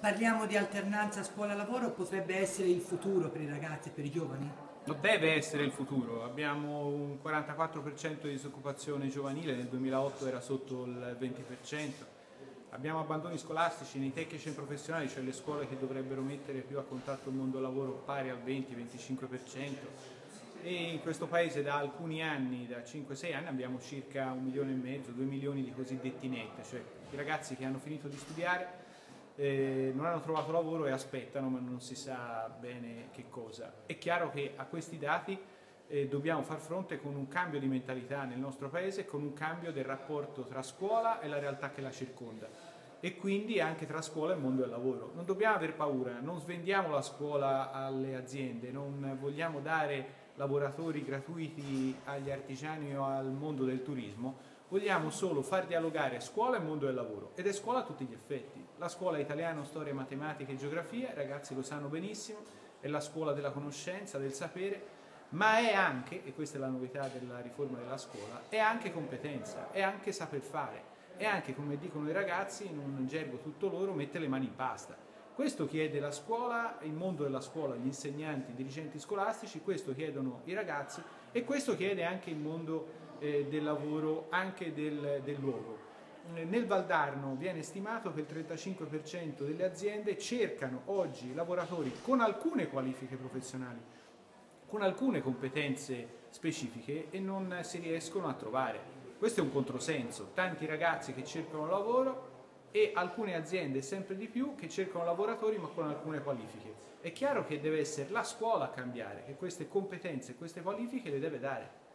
Parliamo di alternanza scuola-lavoro, potrebbe essere il futuro per i ragazzi e per i giovani? Deve essere il futuro, abbiamo un 44% di disoccupazione giovanile, nel 2008 era sotto il 20%, abbiamo abbandoni scolastici nei tecnici e professionali, cioè le scuole che dovrebbero mettere più a contatto il mondo lavoro pari al 20-25% e in questo paese da alcuni anni, da 5-6 anni, abbiamo circa un milione e mezzo, due milioni di cosiddetti net, cioè i ragazzi che hanno finito di studiare eh, non hanno trovato lavoro e aspettano ma non si sa bene che cosa. È chiaro che a questi dati eh, dobbiamo far fronte con un cambio di mentalità nel nostro paese, con un cambio del rapporto tra scuola e la realtà che la circonda e quindi anche tra scuola e mondo del lavoro. Non dobbiamo aver paura, non svendiamo la scuola alle aziende, non vogliamo dare lavoratori gratuiti agli artigiani o al mondo del turismo, vogliamo solo far dialogare scuola e mondo del lavoro ed è scuola a tutti gli effetti. La scuola italiano, storia, matematica e geografia, i ragazzi lo sanno benissimo, è la scuola della conoscenza, del sapere, ma è anche, e questa è la novità della riforma della scuola, è anche competenza, è anche saper fare, è anche, come dicono i ragazzi, in un gergo tutto loro, mettere le mani in pasta. Questo chiede la scuola, il mondo della scuola, gli insegnanti, i dirigenti scolastici, questo chiedono i ragazzi e questo chiede anche il mondo eh, del lavoro anche del, del luogo. Nel Valdarno viene stimato che il 35% delle aziende cercano oggi lavoratori con alcune qualifiche professionali, con alcune competenze specifiche e non si riescono a trovare. Questo è un controsenso, tanti ragazzi che cercano lavoro e alcune aziende sempre di più che cercano lavoratori ma con alcune qualifiche. È chiaro che deve essere la scuola a cambiare, che queste competenze, queste qualifiche le deve dare.